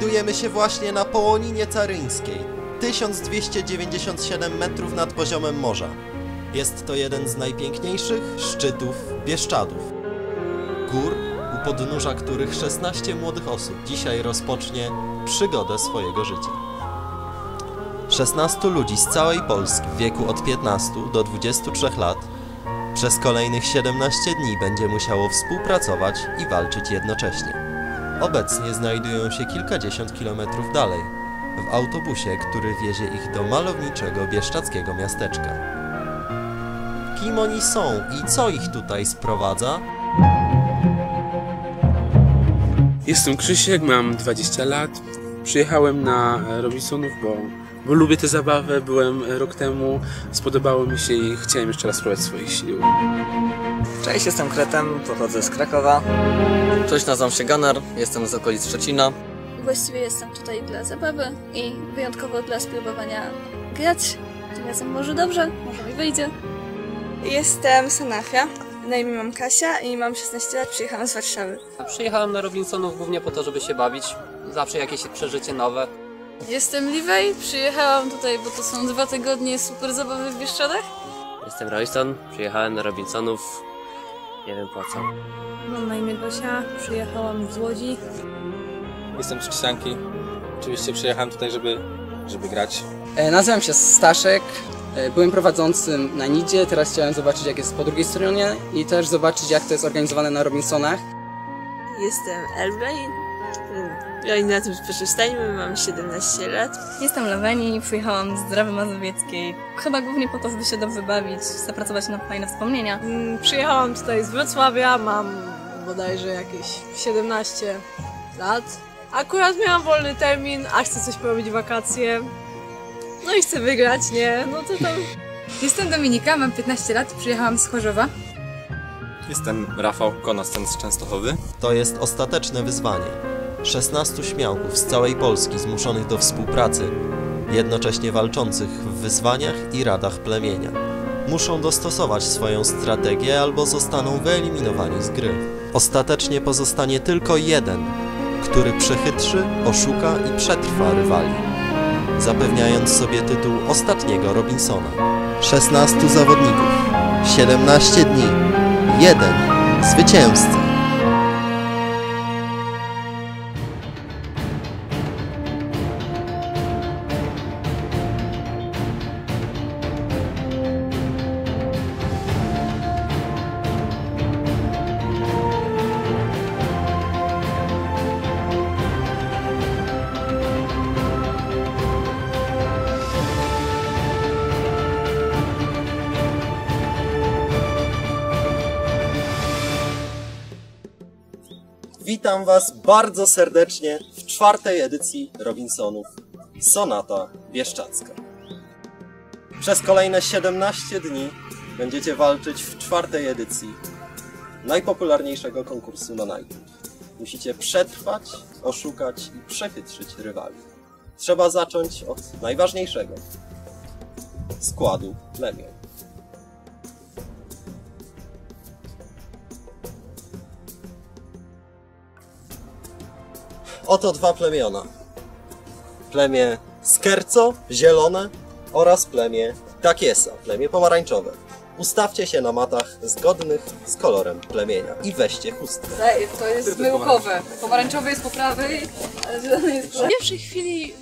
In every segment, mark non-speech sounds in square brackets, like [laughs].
Znajdujemy się właśnie na Połoninie Caryńskiej, 1297 metrów nad poziomem morza. Jest to jeden z najpiękniejszych szczytów Bieszczadów. Gór, u podnóża których 16 młodych osób dzisiaj rozpocznie przygodę swojego życia. 16 ludzi z całej Polski w wieku od 15 do 23 lat przez kolejnych 17 dni będzie musiało współpracować i walczyć jednocześnie. Obecnie znajdują się kilkadziesiąt kilometrów dalej, w autobusie, który wiezie ich do malowniczego bieszczackiego miasteczka. Kim oni są i co ich tutaj sprowadza? Jestem Krzysiek, mam 20 lat. Przyjechałem na Robinsonów, bo, bo lubię tę zabawę. Byłem rok temu, spodobało mi się i chciałem jeszcze raz spróbować swoich sił. Cześć, jestem Kretem, pochodzę z Krakowa. Cześć, nazywam się Gunnar, jestem z okolic Szczecina. Właściwie jestem tutaj dla zabawy i wyjątkowo dla spróbowania grać. Tym razem może dobrze, może mi wyjdzie. Jestem Sanafia. Na imię mam Kasia i mam 16 lat, przyjechałam z Warszawy. Przyjechałem na Robinsonów głównie po to, żeby się bawić. Zawsze jakieś przeżycie nowe. Jestem Liwej, przyjechałam tutaj, bo to są dwa tygodnie super zabawy w Bieszczadach. Jestem Royston, przyjechałem na Robinsonów, nie wiem po co. Mam na imię Gosia, przyjechałam z Łodzi. Jestem z Czcianki. Oczywiście przyjechałem tutaj, żeby, żeby grać. E, nazywam się Staszek. E, byłem prowadzącym na Nidzie, teraz chciałem zobaczyć jak jest po drugiej stronie i też zobaczyć jak to jest organizowane na Robinsonach. Jestem Elblay. Ja i na tym skorzystajmy, mam 17 lat. Jestem Leweni, przyjechałam z Drawy Mazowieckiej. Chyba głównie po to, żeby się dobrze bawić, zapracować na fajne wspomnienia. Mm, Przyjechałam tutaj z Wrocławia, mam bodajże jakieś 17 lat. Akurat miałam wolny termin, a chcę coś porobić w wakacje. No i chcę wygrać, nie? No to tam... Jestem Dominika, mam 15 lat, przyjechałam z Chorzowa. Jestem Rafał Konastan z Częstochowy. To jest ostateczne wyzwanie. 16 śmiałków z całej Polski zmuszonych do współpracy, jednocześnie walczących w wyzwaniach i radach plemienia. Muszą dostosować swoją strategię albo zostaną wyeliminowani z gry. Ostatecznie pozostanie tylko jeden, który przechytrzy, oszuka i przetrwa rywali, zapewniając sobie tytuł ostatniego Robinsona. 16 zawodników, 17 dni, jeden zwycięzca. Witam Was bardzo serdecznie w czwartej edycji Robinsonów Sonata Bieszczacka. Przez kolejne 17 dni będziecie walczyć w czwartej edycji najpopularniejszego konkursu na Night. Musicie przetrwać, oszukać i przechytrzyć rywali. Trzeba zacząć od najważniejszego składu plemion. Oto dwa plemiona. Plemię Skerco, zielone oraz plemię Takiesa, plemię pomarańczowe. Ustawcie się na matach zgodnych z kolorem plemienia i weźcie chustkę. To jest myłkowe. Pomarańczowy jest po prawej, a zielony jest po W pierwszej chwili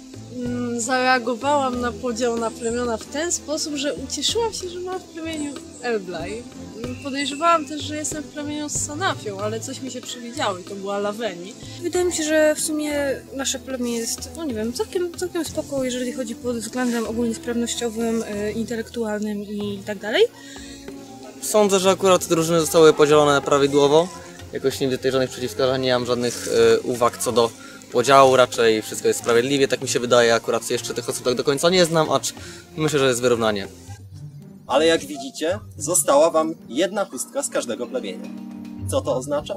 zareagowałam na podział na plemiona w ten sposób, że ucieszyłam się, że mam w plemieniu Elblaj. Mm, Podejrzewałam też, że jestem w plemieniu z Sanafią, ale coś mi się przywidziało i to była Laweni. Wydaje mi się, że w sumie nasze plemię jest, no nie wiem, całkiem, całkiem spoko, jeżeli chodzi pod względem ogólnie sprawnościowym, y, intelektualnym i tak dalej. Sądzę, że akurat drużyny zostały podzielone prawidłowo. Jakoś nie widzę tutaj żadnych przeciwwskazań, nie mam żadnych e, uwag co do podziału, raczej wszystko jest sprawiedliwie, tak mi się wydaje. Akurat jeszcze tych osób tak do końca nie znam, acz myślę, że jest wyrównanie. Ale jak widzicie, została wam jedna chustka z każdego plemienia. Co to oznacza?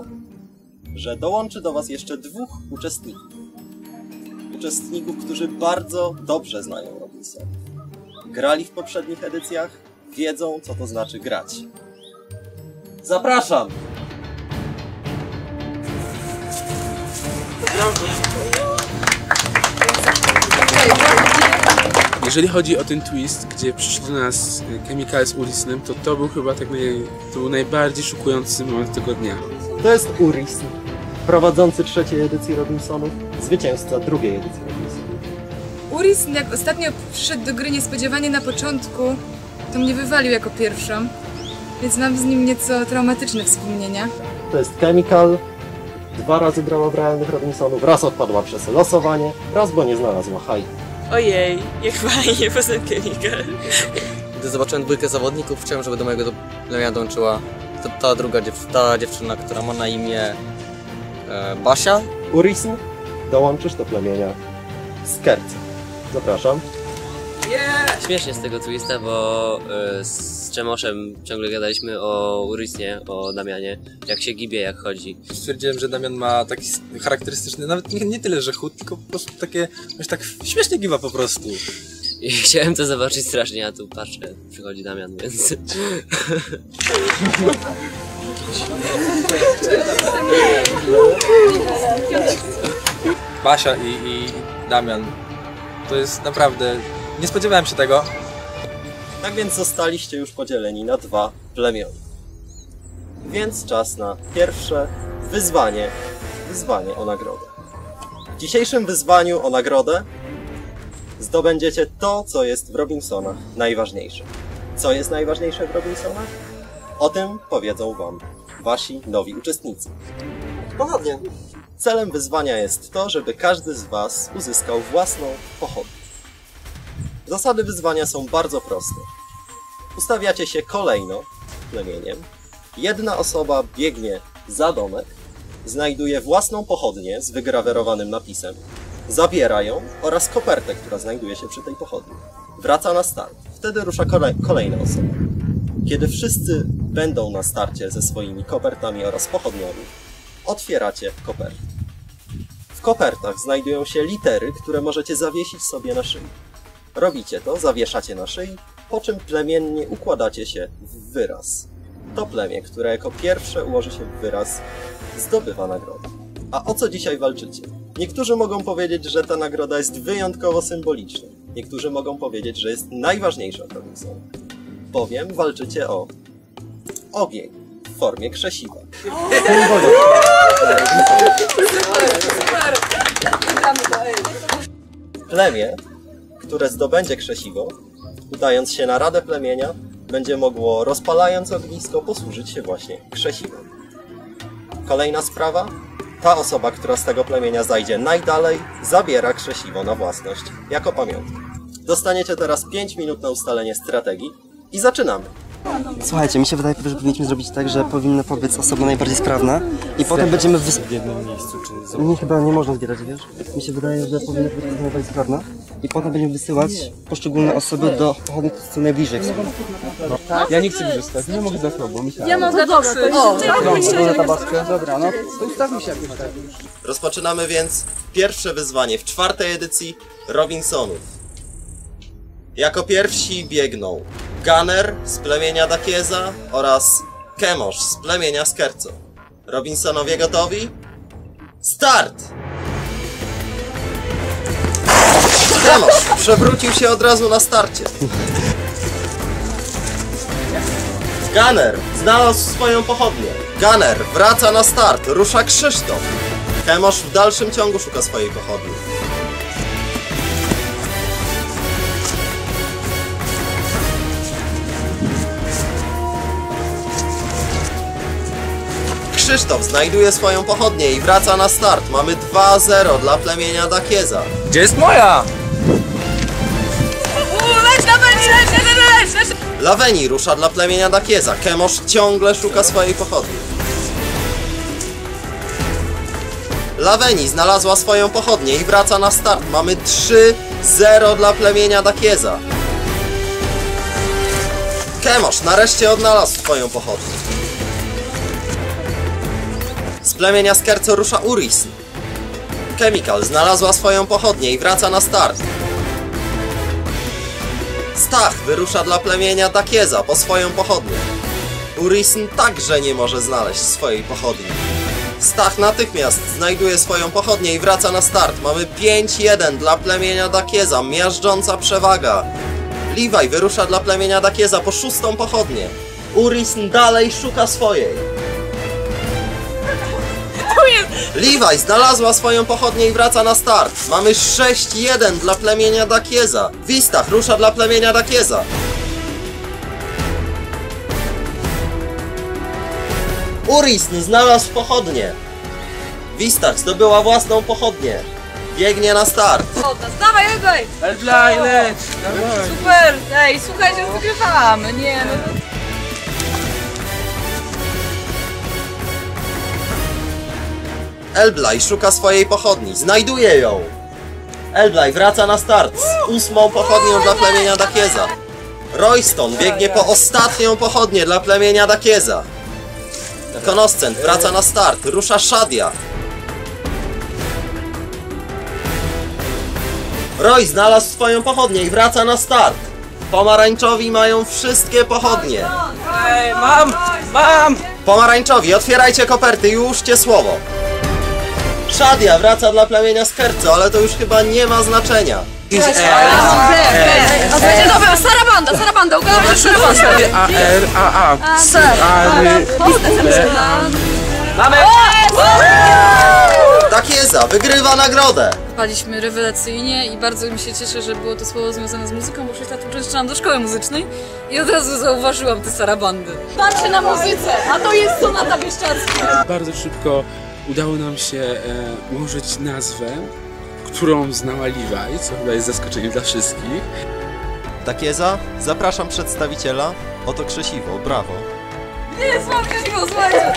Że dołączy do was jeszcze dwóch uczestników. Uczestników, którzy bardzo dobrze znają Robinsona. Grali w poprzednich edycjach, wiedzą co to znaczy grać. Zapraszam! Jeżeli chodzi o ten twist, gdzie przyszedł do nas e, Chemical z Ulisnem, to to był chyba tak naj, to był najbardziej szokujący moment tego dnia. To jest Uris, prowadzący trzeciej edycji Robinsonów, zwycięzca drugiej edycji Robinsonów. Uris, jak ostatnio przyszedł do gry niespodziewanie na początku, to mnie wywalił jako pierwszą, więc mam z nim nieco traumatyczne wspomnienia. To jest Chemical, dwa razy brała w realnych Robinsonów, raz odpadła przez losowanie, raz bo nie znalazła haj. Ojej, jak fajnie, poznam Chemical. Gdy zobaczyłem dwójkę zawodników, chciałem, żeby do mojego plemienia dołączyła ta, ta druga dziew ta dziewczyna, która ma na imię e, Basia. Uris, dołączysz do plemienia Skerc. Zapraszam. Śmiesznie z tego twista, bo y, z Czemoszem ciągle gadaliśmy o Urysnie, o Damianie, jak się gibie, jak chodzi. Stwierdziłem, że Damian ma taki charakterystyczny, nawet nie, nie tyle, że chód, tylko po prostu takie, wiesz, tak śmiesznie giwa po prostu. I [laughs] chciałem to zobaczyć strasznie, a tu patrzę, przychodzi Damian, więc... Basia i, i Damian. To jest naprawdę... Nie spodziewałem się tego. Tak więc zostaliście już podzieleni na dwa plemiona. Więc czas na pierwsze wyzwanie. Wyzwanie o nagrodę. W dzisiejszym wyzwaniu o nagrodę zdobędziecie to, co jest w Robinsonach najważniejsze. Co jest najważniejsze w Robinsonach? O tym powiedzą Wam Wasi nowi uczestnicy. Ponownie. Celem wyzwania jest to, żeby każdy z Was uzyskał własną pochodnię. Zasady wyzwania są bardzo proste. Ustawiacie się kolejno plemieniem. Jedna osoba biegnie za domek, znajduje własną pochodnię z wygrawerowanym napisem, zabiera ją oraz kopertę, która znajduje się przy tej pochodni. Wraca na start. Wtedy rusza kolej, kolejna osoba. Kiedy wszyscy będą na starcie ze swoimi kopertami oraz pochodniami, otwieracie koperty. W kopertach znajdują się litery, które możecie zawiesić sobie na szyi. Robicie to, zawieszacie na szyi, po czym plemiennie układacie się w wyraz. To plemię, które jako pierwsze ułoży się w wyraz, zdobywa nagrodę. A o co dzisiaj walczycie? Niektórzy mogą powiedzieć, że ta nagroda jest wyjątkowo symboliczna. Niektórzy mogą powiedzieć, że jest najważniejsza Robinsonach. Bowiem walczycie o ogień w formie krzesiwa. Plemię, które zdobędzie krzesiwo, udając się na radę plemienia, będzie mogło rozpalając ognisko posłużyć się właśnie krzesiwem. Kolejna sprawa. Ta osoba, która z tego plemienia zajdzie najdalej, zabiera krzesiwo na własność, jako pamiątkę. Dostaniecie teraz 5 minut na ustalenie strategii i zaczynamy. Słuchajcie, mi się wydaje, że powinniśmy zrobić tak, że powinna pobiec osoba najbardziej sprawna i potem będziemy wys... w jednym miejscu, czy Nie, chyba nie można zbierać, wiesz? Mi się wydaje, że powinna pobiec osoba najbardziej sprawna i potem będziemy wysyłać poszczególne osoby do które są najbliżej. Ja nie chcę wyrzystać, nie mogę za słabo, myślałem. Ja mogę No dobra, trzy. to- Czekaj, Dobra, Tabaskę, dobra, no to ustawmy się jakoś tak. Rozpoczynamy więc pierwsze wyzwanie w czwartej edycji Robinsonów. Jako pierwsi biegną Gunner z plemienia Dakieza oraz Kemosz z plemienia Skerco. Robinsonowie gotowi? Start! Kemosz przewrócił się od razu na starcie. Gunner znalazł swoją pochodnię. Gunner wraca na start, rusza Krzysztof. Kemosz w dalszym ciągu szuka swojej pochodni. Krzysztof znajduje swoją pochodnię i wraca na start. Mamy 2-0 dla plemienia Dakieza. Gdzie jest moja? Leć leć, leć, leć, leć. Laweni rusza dla plemienia Dakieza. Kemosz ciągle szuka swojej pochodni. Laweni znalazła swoją pochodnię i wraca na start. Mamy 3-0 dla plemienia Dakieza. Kemosz nareszcie odnalazł swoją pochodnię. Plemienia Skerco rusza Uris. Chemical znalazła swoją pochodnię i wraca na start. Stach wyrusza dla plemienia Dakieza po swoją pochodnię. Urisn także nie może znaleźć swojej pochodni. Stach natychmiast znajduje swoją pochodnię i wraca na start. Mamy 5-1 dla plemienia Dakieza, miażdżąca przewaga. Levi wyrusza dla plemienia Dakieza po szóstą pochodnię. Urisn dalej szuka swojej. Levi znalazła swoją pochodnię i wraca na start. Mamy 6-1 dla plemienia Dakieza. Wistach rusza dla plemienia Dakieza. Urisn znalazł pochodnię. Wistach zdobyła własną pochodnię. Biegnie na start. Od nas, dawaj, dawaj! Elblaj, leć! Dawaj! Super! Ej, słuchajcie, wygrywamy, nie no. Elblaj szuka swojej pochodni. Znajduje ją. Elblaj wraca na start z ósmą pochodnią dla plemienia Dakieza. Royston biegnie po ostatnią pochodnię dla plemienia Dakieza. Konoscent wraca na start. Rusza Shadia. Roy znalazł swoją pochodnię i wraca na start. Pomarańczowi mają wszystkie pochodnie. Ej, mam! Mam! Pomarańczowi, otwierajcie koperty i ułóżcie słowo. Shadia wraca dla plemienia Skerco, ale to już chyba nie ma znaczenia. A będzie dobra, Sarabanda, Sarabanda, ugadamy Sarabanda. A, R, A, A. Ary. Mamy! Dakieza wygrywa nagrodę. Paliśmy rewelacyjnie i bardzo mi się cieszę, że było to słowo związane z muzyką, bo 6 lat uczęszczałam do szkoły muzycznej i od razu zauważyłam te sarabandy. Patrzcie na muzyce, a to jest sonata Bieszczadzka. Bardzo szybko udało nam się e, ułożyć nazwę, którą znała Levi, co chyba jest zaskoczeniem dla wszystkich. Dakieza, zapraszam przedstawiciela. Oto Krzesiwo, brawo. Nie, sławka się słuchajcie.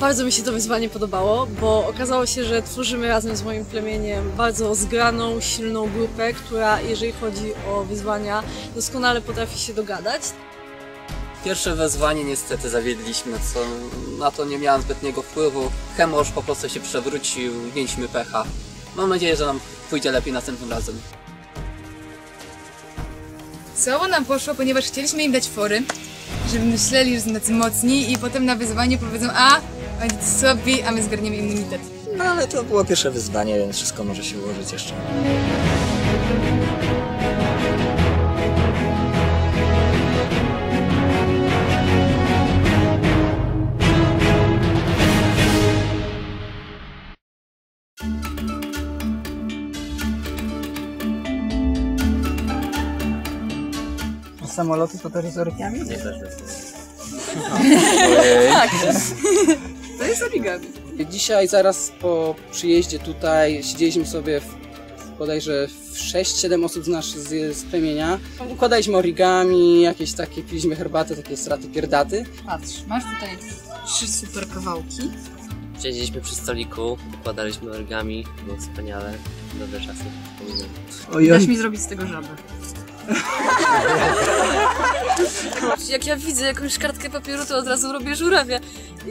Bardzo mi się to wyzwanie podobało, bo okazało się, że tworzymy razem z moim plemieniem bardzo zgraną, silną grupę, która jeżeli chodzi o wyzwania doskonale potrafi się dogadać. Pierwsze wezwanie niestety zawiedliśmy, co na to nie miałem zbytniego wpływu. Chemorz po prostu się przewrócił, mieliśmy pecha. Mam nadzieję, że nam pójdzie lepiej następnym razem. Słabo nam poszło, ponieważ chcieliśmy im dać fory, żeby myśleli, że są tacy mocni i potem na wyzwanie powiedzą, a, oni słabi, a my zgarniemy immunitet. No ale to było pierwsze wyzwanie, więc wszystko może się ułożyć jeszcze. Samoloty to też jest origami? Nie, też Tak. To jest origami. Dzisiaj zaraz po przyjeździe tutaj siedzieliśmy sobie w, bodajże w 6-7 osób z nas z, z plemienia. Układaliśmy origami, jakieś takie, piliśmy herbatę, takie straty pierdaty. Patrz, masz tutaj trzy super kawałki. Siedzieliśmy przy stoliku, układaliśmy origami, było wspaniale, dobre czasy, wspominam. Dasz mi zrobić z tego żabę. [laughs] Jak ja widzę jakąś kartkę papieru, to od razu robię żurawia.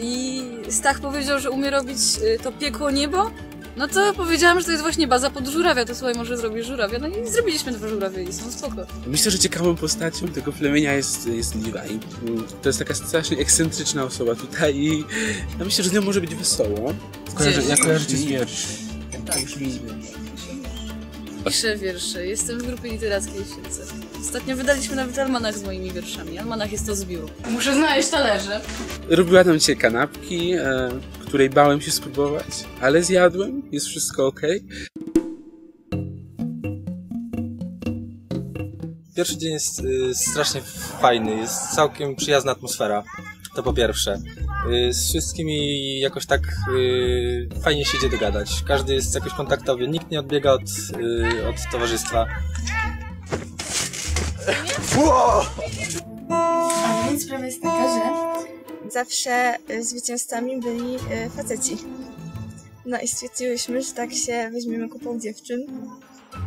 I Stach powiedział, że umie robić y, to piekło niebo. No to powiedziałam, że to jest właśnie baza pod żurawia, to słuchaj, może zrobisz żurawia. No i zrobiliśmy dwa żurawie i są spoko. Myślę, że ciekawą postacią tego plemienia jest, jest Levi. To jest taka strasznie ekscentryczna osoba tutaj i ja myślę, że z nią może być wesoło. Kojarzy- ja kojarzę cię z wiersz. Tak, już. Piszę wiersze, jestem w grupie literackiej w Siedlce. Ostatnio wydaliśmy nawet almanach z moimi wierszami. Almanach jest to zbiór. Muszę znaleźć talerze. Robiła nam dzisiaj kanapki, e, której bałem się spróbować, ale zjadłem, jest wszystko ok. Pierwszy dzień jest y, strasznie fajny, jest całkiem przyjazna atmosfera. To po pierwsze. Y, z wszystkimi jakoś tak y, fajnie się idzie dogadać. Każdy jest jakoś kontaktowy, nikt nie odbiega od, y, od towarzystwa. A więc sprawa jest taka, że zawsze zwycięzcami byli faceci. No i stwierdziłyśmy, że tak się weźmiemy kupą dziewczyn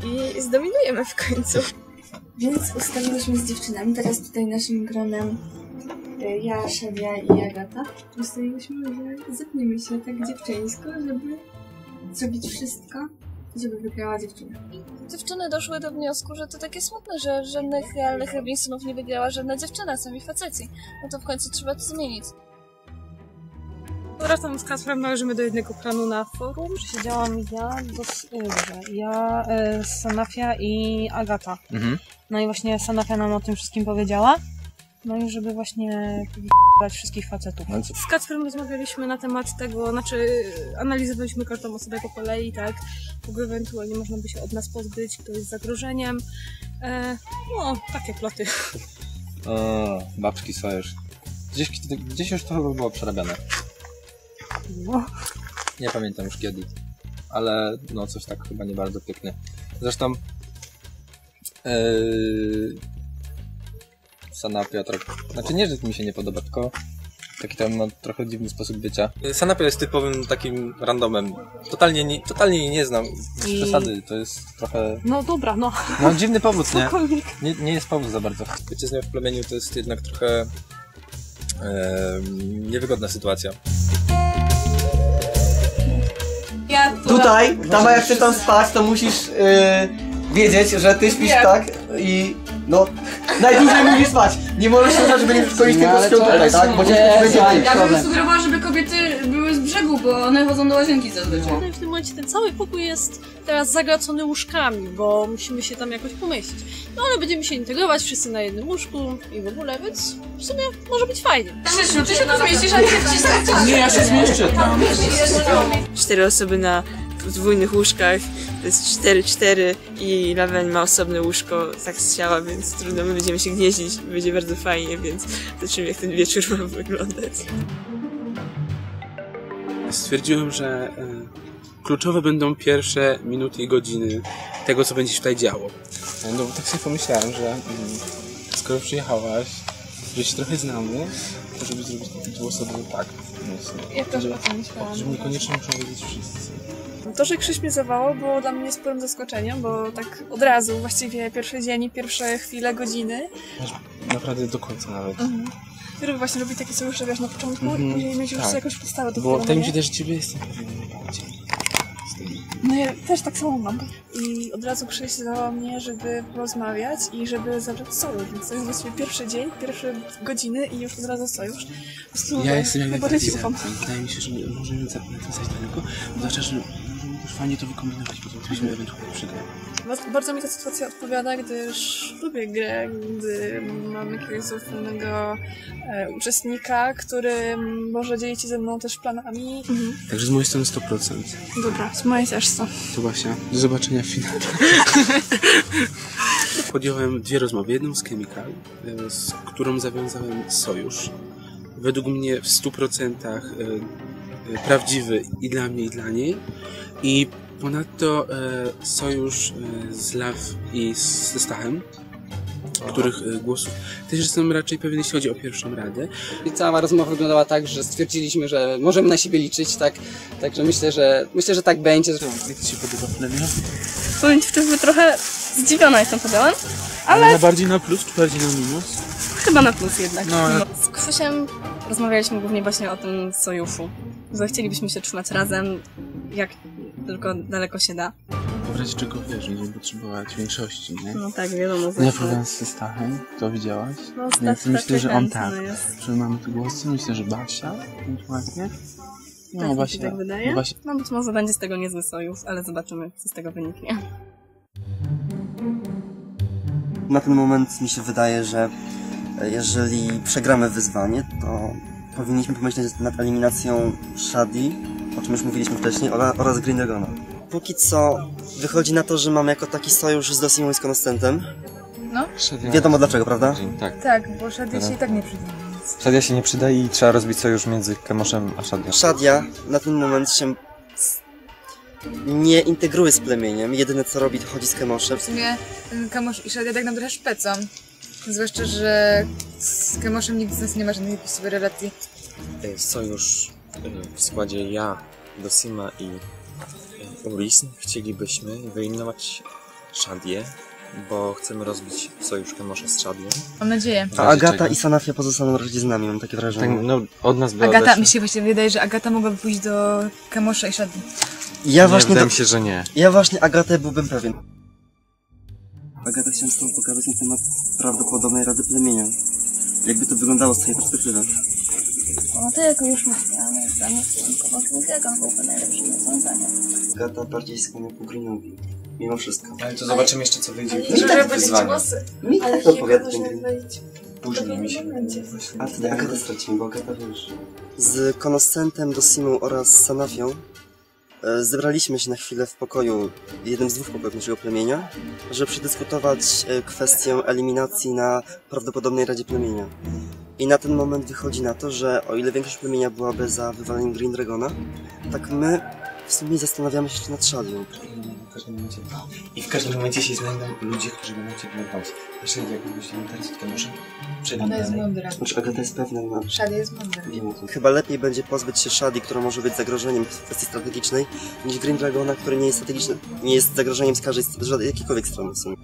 i zdominujemy w końcu. Więc ustaliłyśmy z dziewczynami, teraz tutaj naszym gronem ja, Szewia i Agata, ustaliłyśmy, że zepniemy się tak dziewczyńsko, żeby zrobić wszystko, żeby wygrała dziewczyna. Dziewczyny doszły do wniosku, że to takie smutne, że żadnych realnych Robinsonów nie wygrała żadna dziewczyna, sami faceci. No to w końcu trzeba to zmienić. razem z Kasprem należymy do jednego klanu na forum. Siedziałam ja, dos, e, dobrze, ja, e, Sanafia i Agata. Mhm. No i właśnie Sanafia nam o tym wszystkim powiedziała. No i żeby właśnie dać wszystkich facetów. No Z Kacperem rozmawialiśmy na temat tego, znaczy analizowaliśmy każdą osobę po kolei, tak? Kogo ewentualnie można by się od nas pozbyć, kto jest zagrożeniem. E, no, takie ploty. O, babski sojusz. Gdzieś, gdzieś już to chyba było przerabiane. No. Nie pamiętam już kiedy. Ale no coś tak chyba nie bardzo pięknie. Zresztą yy, Sanapia trochę... Znaczy nie, że mi się nie podoba, tylko taki tam ma trochę dziwny sposób bycia. Sanapia jest typowym takim randomem. Totalnie, nie, totalnie jej nie znam. Bez I- przesady, to jest trochę... No dobra, no. No dziwny powód, nie? Nie? Nie jest powód za bardzo. Bycie z nią w plemieniu to jest jednak trochę e, niewygodna sytuacja. Ja Tutaj, dama jak chcesz tam spać, to musisz yy, wiedzieć, że ty śpisz tak i no najdłużej musisz spać. Nie możesz się żeby nie tylko ale śpią tutaj, tak? Bo będzie. Ja bym sugerowała, żeby kobiety były z brzegu, bo one chodzą do łazienki zazwyczaj. No i w tym momencie ten cały pokój jest teraz zagracony łóżkami, bo musimy się tam jakoś pomieścić. No ale będziemy się integrować wszyscy na jednym łóżku i w ogóle, więc w sumie może być fajnie. Krzysiu, ty się tu zmieścisz, a nie się wcisnąć. Nie, ja się zmieszczę tam. Cztery osoby na podwójnych łóżkach, to jest 4-4 i Lawen ma osobne łóżko tak z ciała, więc trudno, my będziemy się gnieździć, będzie bardzo fajnie, więc zobaczymy jak ten wieczór ma wyglądać. Stwierdziłem, że e, kluczowe będą pierwsze minuty i godziny tego, co będzie się tutaj działo. E, No bo tak sobie pomyślałem, że mm, skoro przyjechałaś, że się trochę znamy, to żeby zrobić taki dwuosobowy pakt. Ja też o tym myślałam. Że niekoniecznie muszą wiedzieć wszyscy. To, że Krzyś mnie zawołał, było dla mnie sporym zaskoczeniem, bo tak od razu, właściwie pierwszy dzień pierwsze chwile, godziny. Naprawdę do końca nawet. Mhm. Lubię właśnie robić takie sojusze, wiesz, na początku Mhm, i później mieć już tak. jakąś podstawę do Bo tak mi się wydaje, że ciebie jestem pewien. No ja też tak samo mam. I od razu Krzyś zawołał mnie, żeby porozmawiać i żeby zabrać sojusz. Więc to jest właściwie pierwszy dzień, pierwsze godziny i już od razu sojusz. Ja jestem jak najbardziej. Wydaje mi się, że możemy nawiązać daleko, bo znaczy, że też fajnie to wykombinować, bo to byśmy ewentualnie przegrali. Bardzo- Bardzo mi ta sytuacja odpowiada, gdyż lubię grę, gdy mam jakiegoś zaufanego e, uczestnika, który może dzielić się ze mną też planami. Także z mojej strony 100%. Dobra, z mojej też są. To Basia, do zobaczenia w finale. [laughs] Podjąłem dwie rozmowy. Jedną z Chemical, e, z którą zawiązałem sojusz. Według mnie w 100% e, e, prawdziwy i dla mnie, i dla niej. I ponadto e, sojusz e, z Law i z ze Stachem, których e, głosów też jestem raczej pewien, jeśli chodzi o pierwszą radę. I cała rozmowa wyglądała tak, że stwierdziliśmy, że możemy na siebie liczyć, tak? Także myślę, że myślę, że tak będzie. Jak Ci się podoba plemię? Powiem Ci szczerze, trochę zdziwiona jestem podziałem, Ale ale na bardziej na plus czy bardziej na minus? chyba na plus jednak. No, ja- Z Krzysiem rozmawialiśmy głównie właśnie o tym sojuszu, że chcielibyśmy się trzymać razem, jak tylko daleko się da. W razie czego wiesz, będziemy potrzebować większości, nie? No tak, wiadomo. No ja próbowałem z Stachem, to widziałaś? No, Stach Więc myślę, że on tak. jest. Że mamy tu głosy, myślę, że Basia ewentualnie. No, tak mi Basia, się tak wydaje. Basia. No być może będzie z tego niezły sojusz, ale zobaczymy, co z tego wyniknie. Na ten moment mi się wydaje, że jeżeli przegramy wyzwanie, to powinniśmy pomyśleć nad eliminacją Shadi, o czym już mówiliśmy wcześniej, ora- oraz Green Dragona. Póki co wychodzi na to, że mamy jako taki sojusz z Dosim z Konstantem. No. Wiadomo dlaczego, prawda? Tak. Tak, bo Shadia się i tak nie przyda. Shadia się nie przyda i trzeba rozbić sojusz między Kemoszem a Shadią. Shadia na ten moment się nie integruje z plemieniem. Jedyne co robi, to chodzi z Kemoszem. W sumie ten Kamosz i Shadia tak nam trochę szpecą. Zwłaszcza, że z Kamoszem nikt z nas nie ma żadnej jakiejś sobie relacji. Sojusz w składzie ja, Dosima i Uris chcielibyśmy wyeliminować Shadię, bo chcemy rozbić sojusz Kemosza z Shadią. Mam nadzieję. A Agata i Sanafia pozostaną na razie z nami, mam takie wrażenie. Tak, no, od nas by Agata, mi się właśnie wydaje, że Agata mogłaby pójść do Kamosza i Shadii. Ja Nie, właśnie wydaje mi się, że nie. Ja właśnie Agatę byłbym pewien. Agata chciałem z tobą pogadać na temat prawdopodobnej Rady Plemienia. Jakby to wyglądało z twojej perspektywy. No to jak już mówiłam, mnie stosunkowo Dragon byłby najlepszym rozwiązaniem. Gata bardziej skłania ku Greenowi. Mimo wszystko. Ale to zobaczymy jeszcze co wyjdzie Ale w tak wyzwanie. Mi tak to odpowiada ten Green. Później mi się A wtedy Agatę stracimy, bo Agata wiesz. Z Konoscentem, Dosimą oraz Sanafią e, zebraliśmy się na chwilę w pokoju, jednym z dwóch pokojów naszego plemienia, żeby przedyskutować e, kwestię eliminacji na prawdopodobnej Radzie Plemienia. I na ten moment wychodzi na to, że o ile większość plemienia byłaby za wywaleniem Green Dragona, tak my w sumie zastanawiamy się jeszcze nad Shadią. W każdym momencie. I w każdym momencie się znajdą ludzie, którzy będą cię blokować. Jeżeli jakbyś nie interesuje, to może przejdę Ona jest mądra. Znaczy Agata jest pewna na... Shadi jest mądra. Chyba lepiej będzie pozbyć się Shadi, która może być zagrożeniem w kwestii strategicznej, niż Green Dragona, który nie jest strategiczny, nie jest zagrożeniem z każdej, z jakiejkolwiek strony w sumie.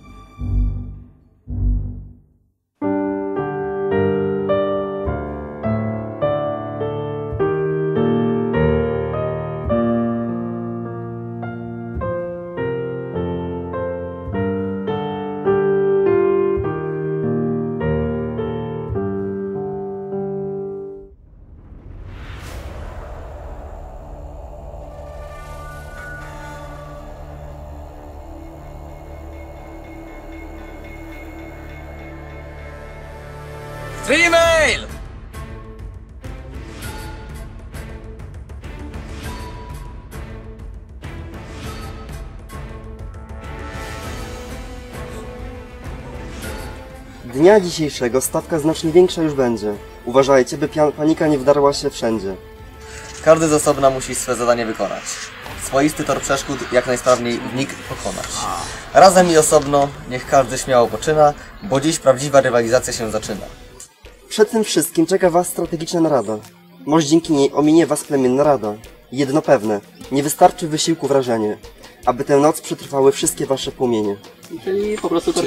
Dnia dzisiejszego stawka znacznie większa już będzie. Uważajcie, by panika nie wdarła się wszędzie. Każdy z osobna musi swe zadanie wykonać. Swoisty tor przeszkód jak najsprawniej w nich pokonać. Razem i osobno niech każdy śmiało poczyna, bo dziś prawdziwa rywalizacja się zaczyna. Przed tym wszystkim czeka was strategiczna narada. Może dzięki niej ominie was plemienna rada. Jedno pewne, nie wystarczy wysiłku wrażenie, aby tę noc przetrwały wszystkie wasze płomienie. Czyli po prostu tor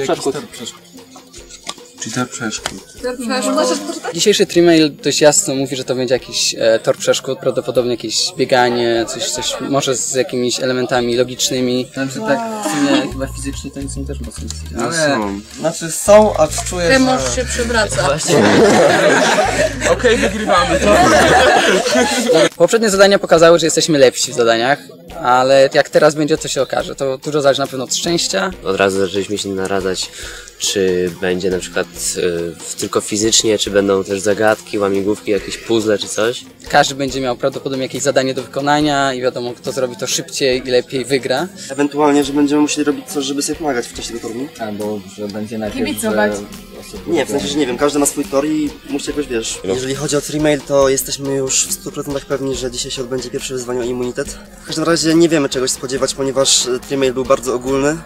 Czy przeszkód. tor przeszkód? Tor przeszkód? Dzisiejszy Trimail dość jasno mówi, że to będzie jakiś e, tor przeszkód, prawdopodobnie jakieś bieganie, coś, coś może z jakimiś elementami logicznymi. Znaczy tak, w sumie chyba fizycznie to nie są też mocno No ale... są. Znaczy są, acz czuję, Temosz się przewraca. [laughs] Okej, wygrywamy to. [laughs] Poprzednie zadania pokazały, że jesteśmy lepsi w zadaniach, ale jak teraz będzie, to się okaże. To dużo zależy na pewno od szczęścia. Od razu zaczęliśmy się naradzać, czy będzie na przykład y, tylko fizycznie, czy będą też zagadki, łamigłówki, jakieś puzzle czy coś. Każdy będzie miał prawdopodobnie jakieś zadanie do wykonania i wiadomo, kto zrobi to szybciej i lepiej wygra. Ewentualnie, że będziemy musieli robić coś, żeby sobie pomagać w czasie tego turnieju. Albo, że będzie najpierw... Kibicować. osoby- Nie, w sensie, że nie wiem, każdy ma swój tor i musi jakoś, wiesz... Jeżeli chodzi o Trimail, to jesteśmy już w 100% pewni, że dzisiaj się odbędzie pierwsze wyzwanie o immunitet. W każdym razie nie wiemy czegoś spodziewać, ponieważ Trimail był bardzo ogólny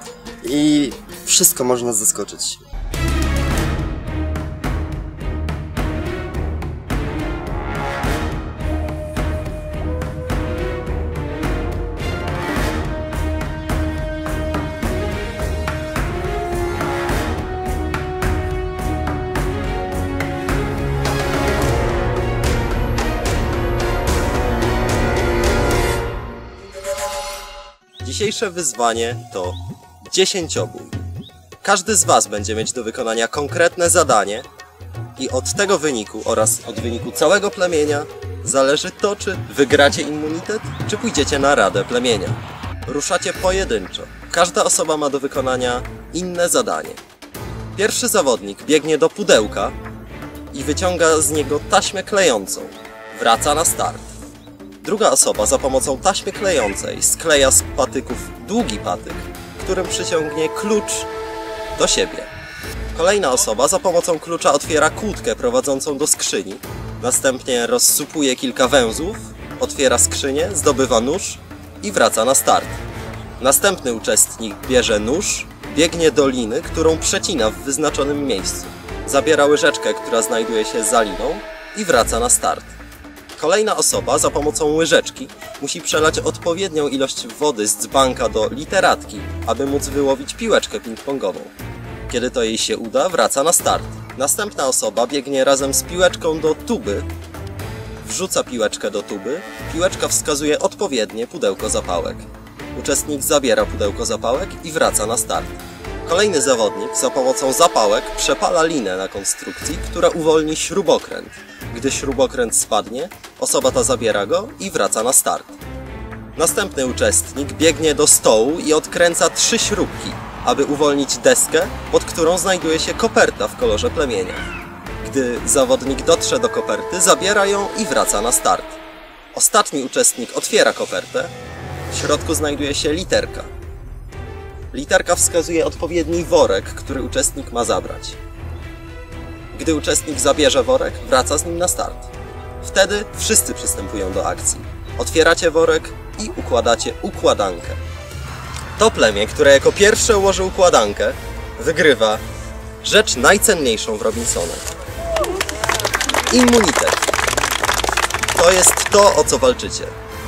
i wszystko może nas zaskoczyć. Dzisiejsze wyzwanie to dziesięciobój. Każdy z Was będzie mieć do wykonania konkretne zadanie i od tego wyniku oraz od wyniku całego plemienia zależy to, czy wygracie immunitet, czy pójdziecie na radę plemienia. Ruszacie pojedynczo. Każda osoba ma do wykonania inne zadanie. Pierwszy zawodnik biegnie do pudełka i wyciąga z niego taśmę klejącą. Wraca na start. Druga osoba za pomocą taśmy klejącej skleja z patyków długi patyk, którym przyciągnie klucz do siebie. Kolejna osoba za pomocą klucza otwiera kłódkę prowadzącą do skrzyni. Następnie rozsupuje kilka węzłów, otwiera skrzynię, zdobywa nóż i wraca na start. Następny uczestnik bierze nóż, biegnie do liny, którą przecina w wyznaczonym miejscu. Zabiera łyżeczkę, która znajduje się za liną i wraca na start. Kolejna osoba za pomocą łyżeczki musi przelać odpowiednią ilość wody z dzbanka do literatki, aby móc wyłowić piłeczkę ping-pongową. Kiedy to jej się uda, wraca na start. Następna osoba biegnie razem z piłeczką do tuby, wrzuca piłeczkę do tuby, piłeczka wskazuje odpowiednie pudełko zapałek. Uczestnik zabiera pudełko zapałek i wraca na start. Kolejny zawodnik za pomocą zapałek przepala linę na konstrukcji, która uwolni śrubokręt. Gdy śrubokręt spadnie, osoba ta zabiera go i wraca na start. Następny uczestnik biegnie do stołu i odkręca trzy śrubki, aby uwolnić deskę, pod którą znajduje się koperta w kolorze plemienia. Gdy zawodnik dotrze do koperty, zabiera ją i wraca na start. Ostatni uczestnik otwiera kopertę. W środku znajduje się literka. Literka wskazuje odpowiedni worek, który uczestnik ma zabrać. Gdy uczestnik zabierze worek, wraca z nim na start. Wtedy wszyscy przystępują do akcji. Otwieracie worek i układacie układankę. To plemię, które jako pierwsze ułoży układankę, wygrywa rzecz najcenniejszą w Robinsonie. Immunitet. To jest to, o co walczycie.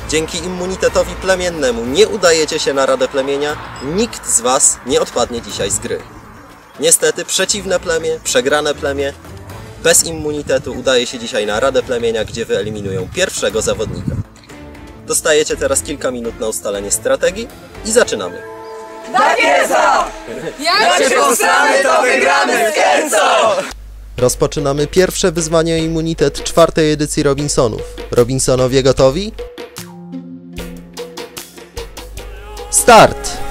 Dzięki immunitetowi plemiennemu nie udajecie się na Radę Plemienia, nikt z Was nie odpadnie dzisiaj z gry. Niestety przeciwne plemię, przegrane plemię, bez immunitetu udaje się dzisiaj na Radę Plemienia, gdzie wyeliminują pierwszego zawodnika. Dostajecie teraz kilka minut na ustalenie strategii i zaczynamy. Jest! Jak się posramy, to wygramy z Kerco! Rozpoczynamy pierwsze wyzwanie o immunitet czwartej edycji Robinsonów. Robinsonowie gotowi? Start!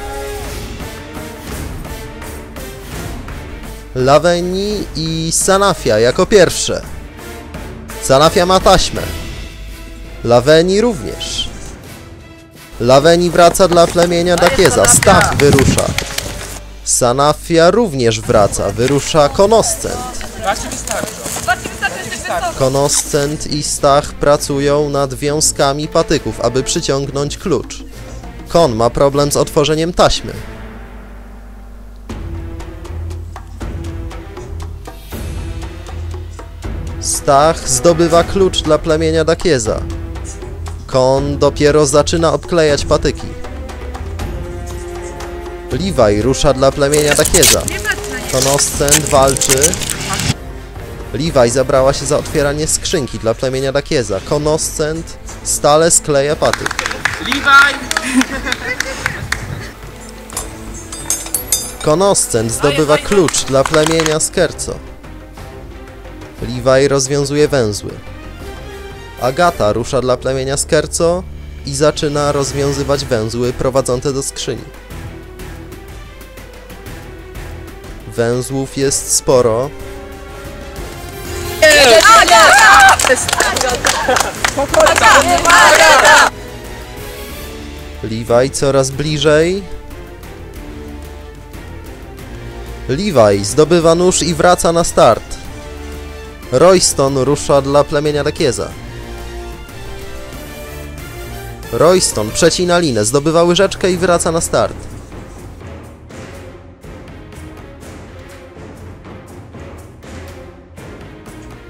Laweni i Sanafia jako pierwsze. Sanafia ma taśmę. Laweni również. Laweni wraca dla plemienia Dakieza. Stach wyrusza. Sanafia również wraca. Wyrusza Konoscent. Konoscent i Stach pracują nad wiązkami patyków, aby przyciągnąć klucz. Kon ma problem z otworzeniem taśmy. Stach zdobywa klucz dla plemienia Dakieza. Kon dopiero zaczyna obklejać patyki. Levi rusza dla plemienia Dakieza. Konoscent walczy. Levi zabrała się za otwieranie skrzynki dla plemienia Dakieza. Konoscent stale skleja patyk. Konoscent zdobywa klucz dla plemienia Skerco. Levi rozwiązuje węzły. Agata rusza dla plemienia Skerco i zaczyna rozwiązywać węzły prowadzące do skrzyni. Węzłów jest sporo. Levi coraz bliżej. Levi zdobywa nóż i wraca na start. Royston rusza dla plemienia Dakieza. Royston przecina linę, zdobywa łyżeczkę i wraca na start.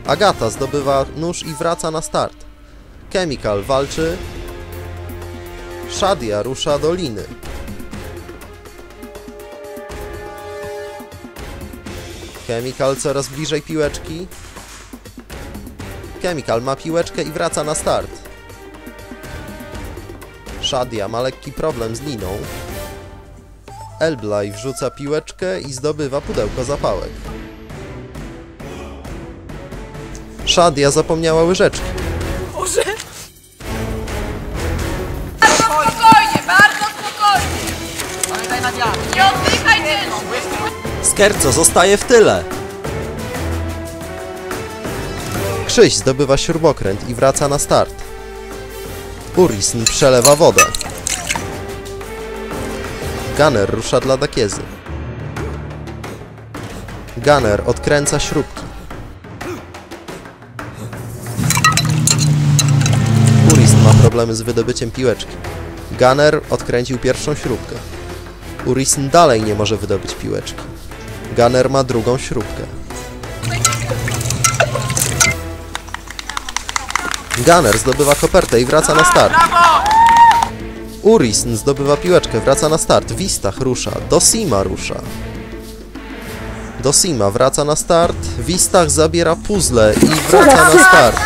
Agata zdobywa nóż i wraca na start. Chemical walczy. Shadia rusza do liny. Chemical coraz bliżej piłeczki. Chemical ma piłeczkę i wraca na start. Shadia ma lekki problem z liną. Elblaj wrzuca piłeczkę i zdobywa pudełko zapałek. Shadia zapomniała łyżeczki. Boże! Bardzo spokojnie, bardzo spokojnie! Pamiętaj na wiatr. Nie oddychaj ciężko! Skerco zostaje w tyle. Krzyś zdobywa śrubokręt i wraca na start. Urisn przelewa wodę. Gunner rusza dla Dakiezy. Gunner odkręca śrubki. Urisn ma problemy z wydobyciem piłeczki. Gunner odkręcił pierwszą śrubkę. Urisn dalej nie może wydobyć piłeczki. Gunner ma drugą śrubkę. Gunner zdobywa kopertę i wraca na start. Urisn zdobywa piłeczkę, wraca na start. Wistach rusza. Dosima rusza. Dosima wraca na start. Wistach zabiera puzzle i wraca na start.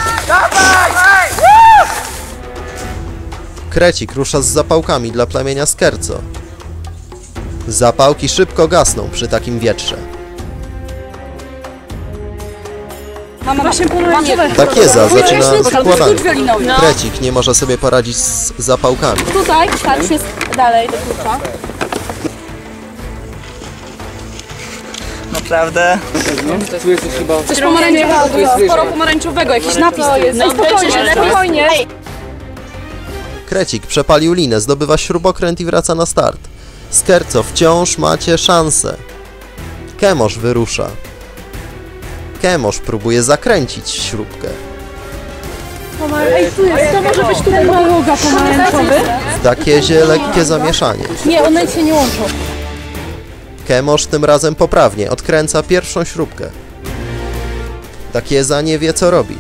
Krecik rusza z zapałkami dla plemienia Skerco. Zapałki szybko gasną przy takim wietrze. Mam właśnie pomarańczowe. Takieza zaczyna składanie. No. Krecik nie może sobie poradzić z zapałkami. Tutaj, starsz jest dalej do klucza. Naprawdę? Tu jesteś chyba... Coś pomarańczowego, sporo pomarańczowego, jakiś napis tu jest. No spokojnie, spokojnie. Krecik przepalił linę, zdobywa śrubokręt i wraca na start. Skerco, wciąż macie szansę. Kemosz wyrusza. Kemosz próbuje zakręcić śrubkę. Ej, tu jest, to może być tutaj maluga pomarańczowy. W Dakiezie lekkie zamieszanie. Nie, one się nie łączą. Kemosz tym razem poprawnie odkręca pierwszą śrubkę. Dakieza nie wie co robi.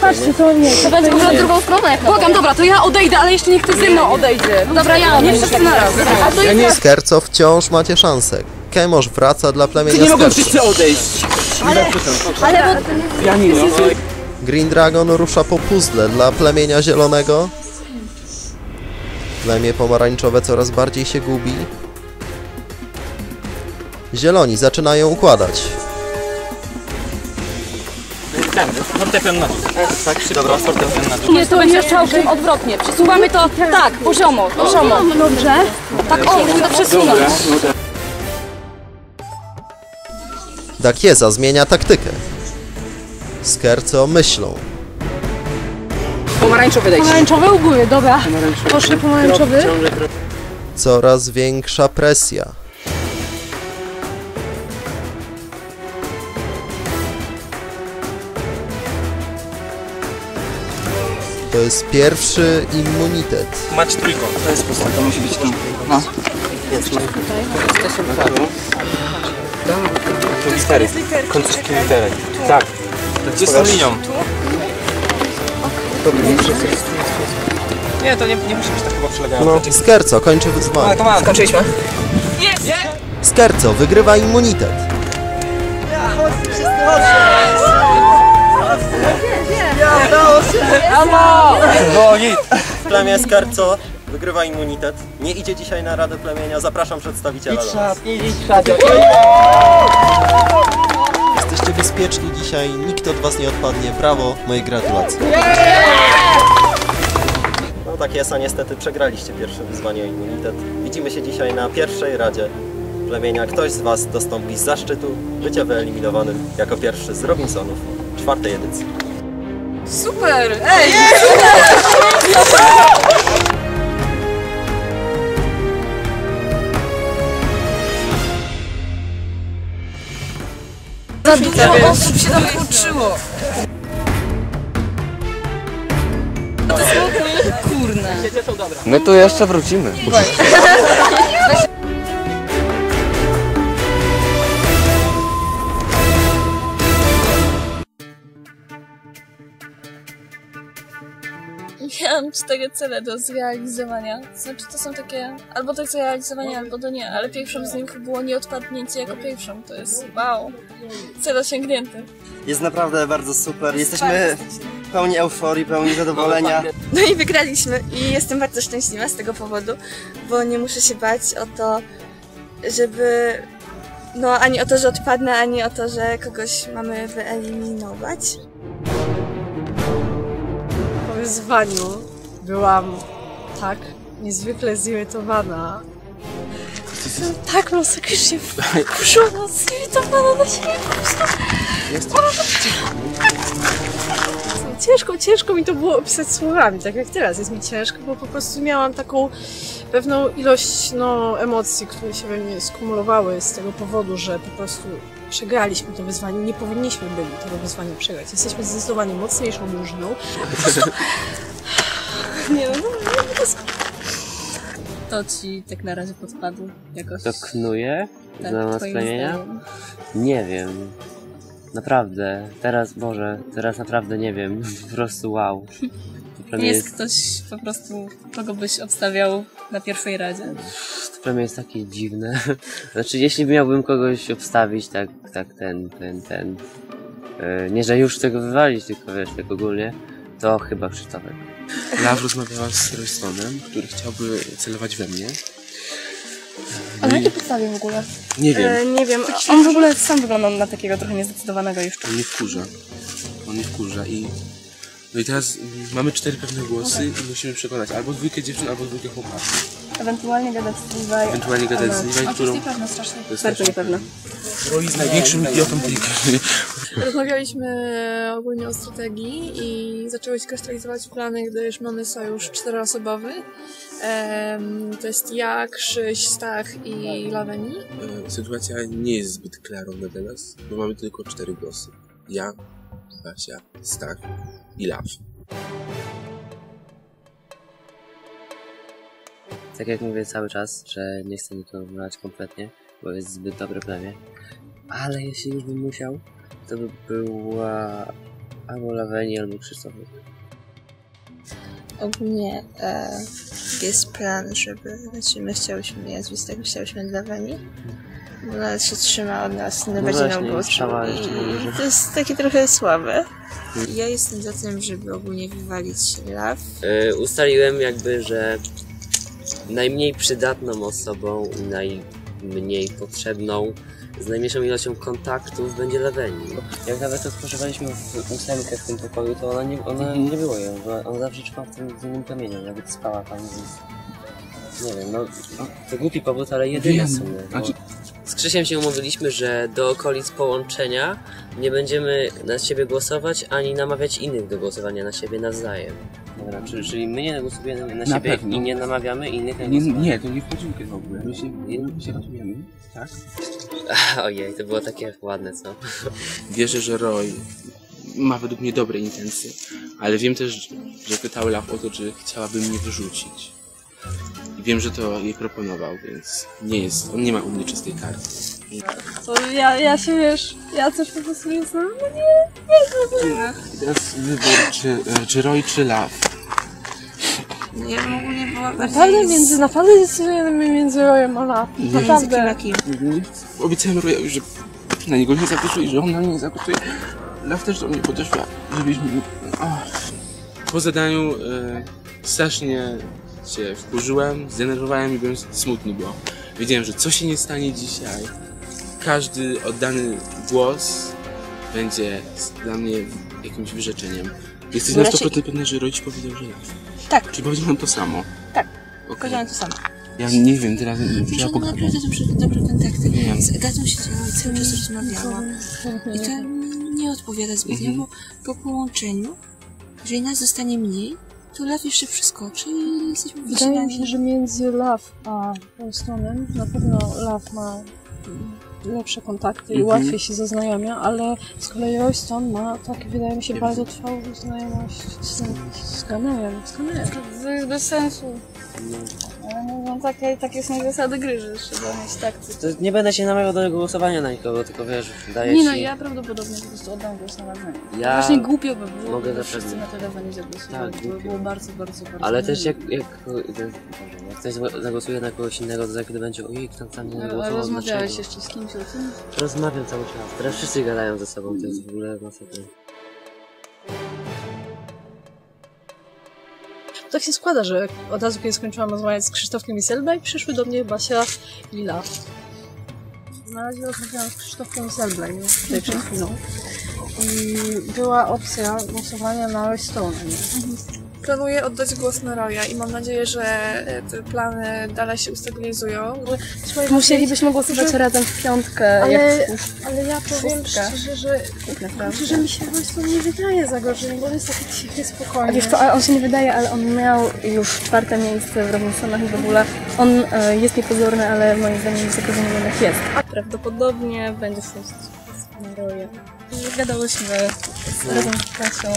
Patrzcie, to nie. To będzie może na drugą stronę. Błagam, dobra, to ja odejdę, ale jeszcze niech ktoś ze mną odejdzie. Dobra, ja. Nie wszyscy naraz. A to jest... Skerco wciąż macie szansę. Kemosz wraca dla plemienia Nie mogą Skerco. wszyscy odejść! Ale, ale bo... Green Dragon rusza po puzzle dla plemienia zielonego. Plemię pomarańczowe coraz bardziej się gubi. Zieloni zaczynają układać. Fortepian na dół. Tak, dobra, fortepian na dół. Nie, to będzie całkiem odwrotnie. Przesuwamy to tak, poziomo, poziomo. Dobrze. Tak, o, musimy to przesunąć. Dakieza zmienia taktykę. Skerco myślą. Pomarańczowy dajcie. Pomarańczowy u góry, dobra. Proszę pomarańczowy. Coraz większa presja. To jest pierwszy immunitet. Mać trójkąt. To jest pusta, to musi być tam. No. Jest, masz. Tu litery. Końcówki literek. Tak. Gdzie z tą linią? Nie, to nie, nie musi być tak chyba przylegające. No. Skerco kończy wyzwanie. to mam. Skończyliśmy. Skerco wygrywa immunitet. Było git. Plemię Skerco wygrywa immunitet. Nie idzie dzisiaj na Radę Plemienia. Zapraszam przedstawiciela do nas. Jesteście bezpieczni dzisiaj. Nikt od was nie odpadnie. Brawo, moje gratulacje. No tak jest, a niestety przegraliście pierwsze wyzwanie o immunitet. Widzimy się dzisiaj na pierwszej Radzie Plemienia. Ktoś z was dostąpi zaszczytu bycia wyeliminowanym jako pierwszy z Robinsonów czwartej edycji. Super! Ej! Za dużo osób się tam włączyło. To smutne. Kurne. My tu jeszcze wrócimy. [laughs] Miałam cztery cele do zrealizowania. Znaczy to są takie albo do zrealizowania, albo do nie, ale pierwszą z nich było nieodpadnięcie jako pierwszą. To jest wow. Cel osiągnięty. Jest naprawdę bardzo super. Jesteśmy pełni euforii, pełni zadowolenia. No i wygraliśmy i jestem bardzo szczęśliwa z tego powodu, bo nie muszę się bać o to, żeby. No, ani o to, że odpadnę, ani o to, że kogoś mamy wyeliminować. Po wyzwaniu byłam tak niezwykle zirytowana. Jestem tak masakrycznie wkurzona, zirytowana na siebie. Ciężko, ciężko mi to było opisać słowami, tak jak teraz jest mi ciężko, bo po prostu miałam taką pewną ilość no, emocji, które się we mnie skumulowały z tego powodu, że po prostu przegraliśmy to wyzwanie, nie powinniśmy byli tego wyzwania przegrać. Jesteśmy zdecydowanie mocniejszą drużyną. [laughs] Nie no, no, to jest... To ci tak na razie podpadło jakoś. To knuje? Tak, plemienia? zdaniem. Nie wiem. Naprawdę. Teraz, Boże, teraz naprawdę nie wiem. [laughs] Po prostu wow. Jest jest, ktoś po prostu, kogo byś obstawiał na pierwszej radzie? to plemię jest takie dziwne. [laughs] Znaczy, jeśli miałbym kogoś obstawić, tak, tak, ten, ten, ten. e, Nie, że już tego wywalić, tylko wiesz, tak ogólnie, to chyba Krzysztofek. Law rozmawiała z Roystonem, który chciałby celować we mnie. A na jakiej podstawie w ogóle? Nie wiem. E, nie wiem. On w ogóle sam wygląda na takiego trochę niezdecydowanego jeszcze. On mnie wkurza. On mnie wkurza i... No i teraz mamy cztery pewne głosy i musimy przekonać albo dwójkę dziewczyn, albo dwójkę chłopaków. Ewentualnie gadać z Levi. Ewentualnie gadać z Levi, którą- jest niepewne strasznie. To jest Bardzo niepewne. Roi jest największym idiotą tej gry. Rozmawialiśmy ogólnie o strategii i zaczęły się krystalizować plany, gdyż mamy sojusz czteroosobowy. To jest ja, Krzyś, Stach i Laweni. E, Sytuacja nie jest zbyt klarowna dla nas, bo mamy tylko cztery głosy. Ja, Basia, Stach i Law. Tak jak mówię cały czas, że nie chcę nikogo wybrać kompletnie, bo jest zbyt dobre plemię. Ale jeśli już bym musiał, to by była albo Laweni, albo Krzysztof. Ogólnie e, jest plan, żeby, znaczy my chciałyśmy, ja z Wistego chciałyśmy dla Weni, bo ona się trzyma od nas na No jeszcze nie i to jest takie trochę słabe. Ja jestem za tym, żeby ogólnie wywalić law. Yy, ustaliłem jakby, że najmniej przydatną osobą i najmniej potrzebną z najmniejszą ilością kontaktów będzie Laweni. Jak nawet odpoczywaliśmy w ósemkę w tym pokoju, to ona nie, ona nie było ją, bo ona zawsze trwała w tym innym kamieniu, nawet spała tam, więc nie wiem, no to głupi powód, ale jedyny w sumie. Bo Znaczy- z Krzysiem się umówiliśmy, że do okolic połączenia nie będziemy na siebie głosować, ani namawiać innych do głosowania na siebie nawzajem. Dobra, czyli, czyli my nie głosujemy na, Na siebie pewno. i nie namawiamy innych na Nie, głosowanie. nie, to nie wchodzi w ogóle. My się, my się ratujemy, tak? [laughs] Ojej, to było takie ładne, co? Wierzę, że Roy ma według mnie dobre intencje, ale wiem też, że pytał Law o to, czy chciałaby mnie wyrzucić. I wiem, że to jej proponował, więc nie jest, on nie ma u mnie czystej karty. To ja, ja się wiesz, ja coś po prostu nie znam, no nie, nie zrozumię. I teraz wybór, czy, czy Roy, czy Law. Ja bym ogólnie była Naprawdę między, naprawdę decydujemy między Rojem a. Nie. Naprawdę. Obiecałem Royowi, że na niego nie zagłosuje, że on na mnie nie zagłosuje. Law też do mnie podeszła, żebyśmy... Ach. Po zadaniu e, strasznie się wkurzyłem, zdenerwowałem i byłem smutny, bo wiedziałem, że co się nie stanie dzisiaj, każdy oddany głos będzie dla mnie jakimś wyrzeczeniem. Jesteś na raczej- 100% pewna, że rodzic powiedział, że Law. Tak. Czy powiedział nam to samo? Tak. Okej. Powiedziałem to samo. Ja nie wiem, teraz trzeba pogadać. naprawdę dobre, dobre kontakty. Nie wiem. Z Agatą się cały czas rozmawiała. I to mi nie odpowiada zbytnio, Mhm. bo po połączeniu, jeżeli nas zostanie mniej, to Law jeszcze przeskoczy i jesteśmy Wydaje mi się, że między Love a Holstonem na pewno Love ma lepsze kontakty i Mhm. łatwiej się zaznajomia, ale z kolei Royston ma, tak wydaje mi się, bardzo trwałą znajomość z, z Ganejem. Z Ganejem. To jest bez sensu. Ale no, no takie, takie są zasady gry, że trzeba mieć takty. To nie będę się namawiał do głosowania na nikogo, tylko wiesz, daję Nie ci... no, ja prawdopodobnie po prostu oddam głos na. Ja Właśnie głupio by było, mogę gdyby wszyscy na tyle Laweni zagłosowali. Tak, to by głupio. było bardzo, bardzo, bardzo Ale też jak, jak, jak ktoś zagło- zagłosuje na kogoś innego, to za chwilę będzie ojej, kto tam nie Ale- ale zagłosował, rozmawiałeś dlaczego? jeszcze z kimś o tym? Rozmawiam cały czas. Teraz wszyscy gadają ze sobą, to jest w ogóle masakra. Tak się składa, że od razu, kiedy skończyłam rozmawiać z Krzysztofem i Selbej, przyszły do mnie Basia i Love. Na razie rozmawiałam z Krzysztofem i Selbej, nie? Tutaj przed chwilą. I była opcja głosowania na Roystone. Planuję oddać głos na Roya i mam nadzieję, że e, te plany dalej się ustabilizują. Musielibyśmy głosować że- razem w piątkę, Ale, ale ja powiem szóstka. szczerze, że, mi się Roystone nie wydaje zagrożeniem, bo on jest taki cichy, spokojny. Wiesz co, ale on się nie wydaje, ale on miał już czwarte miejsce w Robinsonach i w ogóle on e, jest niepozorny, ale moim zdaniem zagrożeniem jednak jest. A prawdopodobnie będzie szósty na Roya. I Gadałyśmy z, razem z Kasią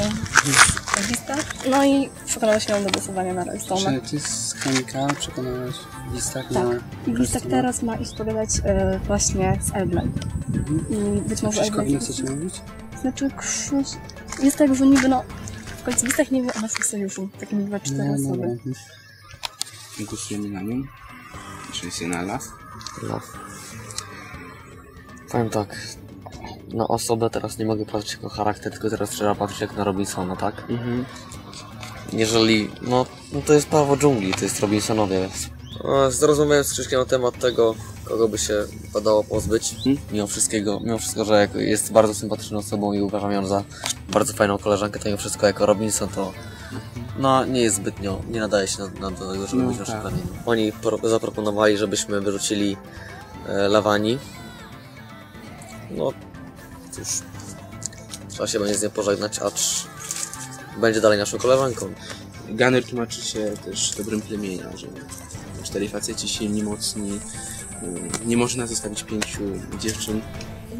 w listach, no i przekonałyśmy ją do głosowania na Roystone. Czy ty z chemika przekonałeś w listach Tak. na I w listach teraz ma iść pogadać e, właśnie z Elblem. I być może Elblem... chcecie mówić? Znaczy, Krzyś... jest tak, że niby no... W końcu listach nie wie o naszym sojuszu. Takie dwa, cztery No, osoby. no. Głosujemy na nią. Czyli się na Law. Love. Powiem tak, na osobę teraz nie mogę patrzeć jako charakter, tylko teraz trzeba patrzeć jak na Robinsona, tak? Mhm. Jeżeli, no, no to jest prawo dżungli, to jest Robinsonowie. O, Zrozumiałem z Krzyśkiem na temat tego, kogo by się padało pozbyć. Mimo wszystkiego, mimo wszystko, że jest bardzo sympatyczną osobą i uważam ją za bardzo fajną koleżankę, to mimo wszystko jako Robinson to no nie jest zbytnio, nie nadaje się na, na do tego, żeby No być naszym tak. Oni pro, zaproponowali, żebyśmy wyrzucili e, lawani. No cóż, trzeba się będzie z nią pożegnać, acz będzie dalej naszą koleżanką. Gunner tłumaczy się też dobrym plemienia, że cztery faceci silni, mocni, y, nie można zostawić pięciu dziewczyn.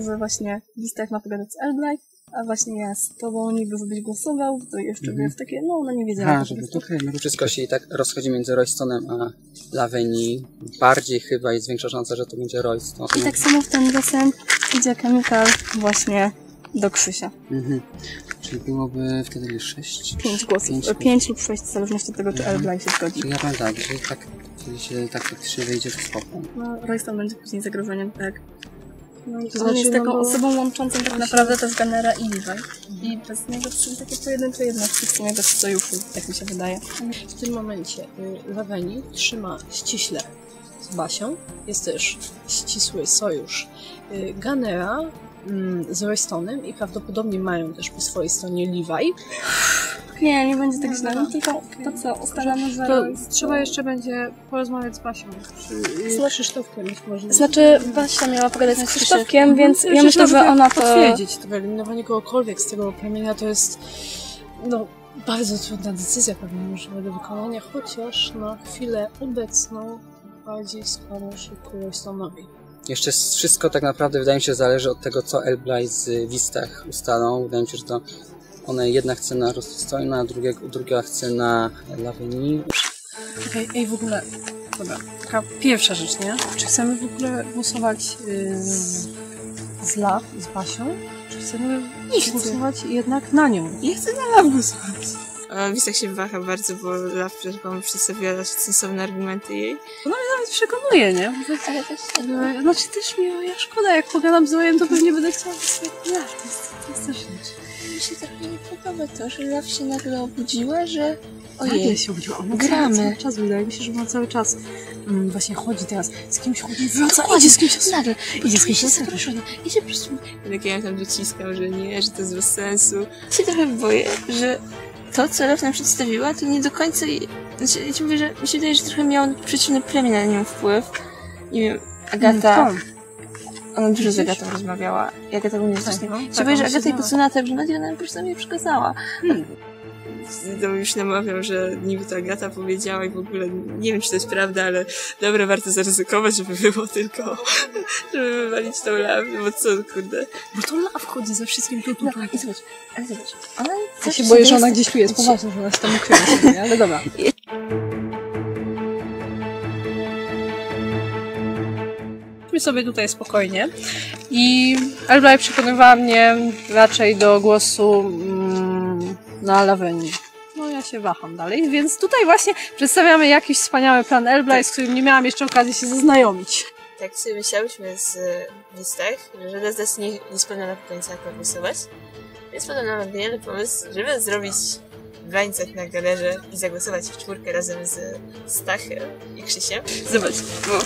Że właśnie w listach ma pogadać z Elblight, a właśnie ja z tobą niby żebyś głosował, to jeszcze Mhm. jest takie, no ona nie wiedziała. A, żeby to Wszystko się i tak rozchodzi między Roystonem a Laweni. Bardziej chyba jest większa szansa, że to będzie Royston. I tak samo w ten desen idzie Chemical właśnie do Krzysia. Mhm. Czyli byłoby wtedy ile? Sześć? Pięć głosów. Pięć Pięć, lub sześć, w zależności od tego, czy Mhm. Się zgodzi. Czyli ja powiem tak, jeżeli tak, jeżeli się tak faktycznie wyjdzie, to spoko. No, Royston będzie później zagrożeniem, tak. No, To on znaczy, jest no taką bo- osobą łączącą tak naprawdę też Gunnera i Levi. I bez niego to są takie pojedyncze jednostki w sumie bez sojuszu, tak mi się wydaje. W tym momencie y, Laweni trzyma ściśle z Basią. Jest też ścisły sojusz y, Gunnera mm, z Roystonem i prawdopodobnie mają też po swojej stronie Levi. Nie, nie będzie tak źle. No tylko to co, ustalamy, że... To trzeba jeszcze będzie porozmawiać z Basią, czy Zna- Krzysztofkiem być może. Znaczy, Basia miała pogadać z. Krzysztofkiem, więc Mhm. ja Przecież myślę, że ona to... potwierdzić to wyeliminowanie kogokolwiek z tego plemienia to jest no, bardzo trudna decyzja pewnie możliwe do wykonania, chociaż na chwilę obecną bardziej skłaniam się ku Roystonowi. Jeszcze wszystko tak naprawdę wydaje mi się zależy od tego, co Elblaj z Wistach ustalą. Wydaje mi się, że to one jedna chce na Rostojna, a druga, druga chce na Laweni. Okej, ej w ogóle, dobra, taka pierwsza rzecz, nie? Czy chcemy w ogóle głosować y, z, z Law, z Basią? Czy chcemy Nie chcę. głosować jednak na nią? Ja chcę na Law głosować. A Wisach się waha bardzo, bo Law przedstawiła sensowne argumenty jej. Ona mnie nawet przekonuje, nie? Ale też, no, znaczy też mi, ja szkoda, jak pogadam z Rojem, to pewnie będę chciała wysłać Law, to jest, to jest też rzecz. Mi się trochę nie podoba to, że Law się nagle obudziła, że Nagle się obudziła. Ona gramy. Cały czas, wydaje mi się, że ona cały czas mm, właśnie chodzi teraz, z kimś chodzi, wraca, Dokładnie. idzie z kimś Nagle. idzie z kimś osobą. zaproszona. I się po prostu... Tak ja tam dociskam, że nie, że to jest bez sensu. Się trochę boję, że to, co Law nam przedstawiła, to nie do końca... Znaczy, ja ci mówię, że mi się wydaje, że trochę miał przeciwne plemię na nią wpływ. Nie wiem, Agata... Mm, Ona dużo z Agatą rozmawiała. I Agata mnie Tak, tak, no, tak, boję, że Agata jej znała. podsunęła tak, że Nadia nam po prostu mnie przekazała. Hmm. To już namawiam, że niby to Agata powiedziała i w ogóle nie wiem, czy to jest prawda, ale dobra, warto zaryzykować, żeby było tylko, [laughs] żeby wywalić tą lawę, bo co, kurde. Bo to Law chodzi ze wszystkim tu, tu, tu. I zobacz, ale zobacz, ona... Ja się boję, że ona gdzieś tu jest, poważnie, że ona się tam ukrywa ale dobra. Idźmy sobie tutaj spokojnie. I Elblaj przekonywała mnie raczej do głosu mm, na Laweni. No ja się waham dalej, więc tutaj właśnie przedstawiamy jakiś wspaniały plan Elblaj, z którym nie miałam jeszcze okazji się zaznajomić. Tak sobie myślałyśmy z listach, że żadna z nas nie, jest na końca, jak głosować. Więc padł nam genialny pomysł, żeby zrobić wańcach na galerze i zagłosować w czwórkę razem z Stachem i Krzysiem. Zobacz, bo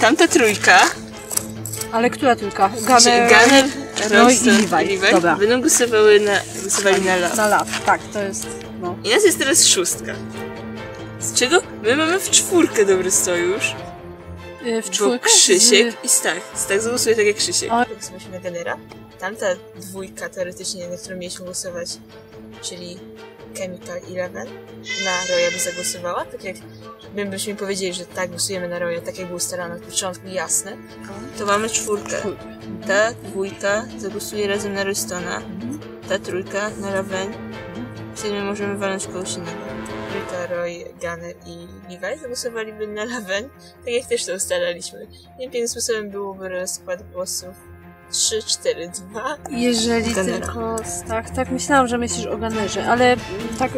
tamta trójka Ale która tylko? Gunner, Gunner, no i Levi. Dobra. będą głosowały na, głosowali na Love. Na lat, tak, to jest, no. I nas jest teraz szóstka. Z czego my mamy w czwórkę dobry sojusz. Y, W Bo czwórkę Krzysiek i Stach. Stach zagłosuje tak jak Krzysiek. O. Głosowaliśmy na Genera. Tamta dwójka teoretycznie, na którą mieliśmy głosować, czyli Chemical i Raven, na Roya by zagłosowała, tak jak my byśmy powiedzieli, że tak, głosujemy na Roya, tak jak było ustalone od początku, jasne, to mamy czwórkę. Ta dwójka zagłosuje razem na Roystona, ta trójka na Raven, wtedy my możemy walnąć kogoś innego. Rita, Roy, Gunner i Levi zagłosowaliby na Laven, tak jak też to ustalaliśmy. Innym sposobem byłoby rozkład głosów 3, 4, 2. Jeżeli Gunnera. tylko tak, tak myślałam, że myślisz o Gunnerze, ale tak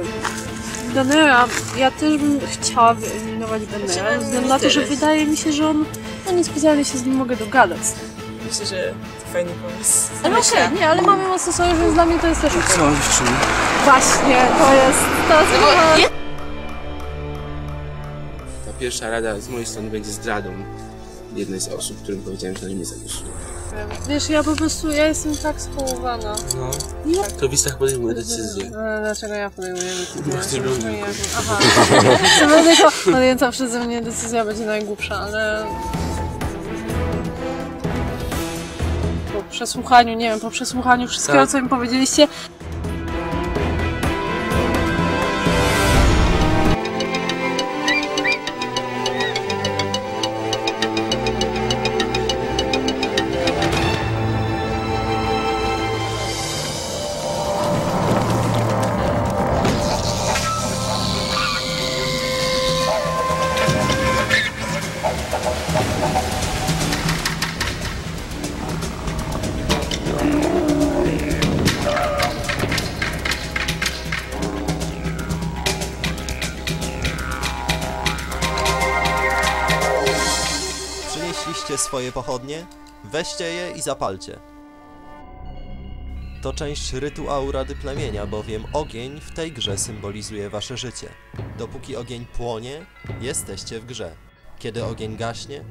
Gunnera, ja też bym chciała wyeliminować Gunnera, Znaczy, ze względu na to, że wydaje mi się, że on, no niespecjalnie się z nim mogę dogadać. Myślę, że to fajny pomysł. Ale okej, nie, ale mamy mocno sojusz, więc dla mnie to jest też okej. Co, dziewczyny? Właśnie, to jest, to jest No je- pierwsza rada z mojej strony będzie zdradą jednej z osób, którym powiedziałem, że na mnie nie zagłosuję. Wiesz, ja po prostu, ja jestem tak skołowana. No. Nie. To Wistach podejmuje decyzję. E, Dlaczego ja podejmuję decyzję? Bo chcesz być Nie, Aha. Chcę tylko podjęta przeze mnie decyzja będzie najgłupsza, ale... Po przesłuchaniu, nie wiem, po przesłuchaniu wszystkiego, Tak. co mi powiedzieliście, swoje pochodnie? Weźcie je i zapalcie. To część rytuału Rady Plemienia, bowiem ogień w tej grze symbolizuje wasze życie. Dopóki ogień płonie, jesteście w grze. Kiedy ogień gaśnie,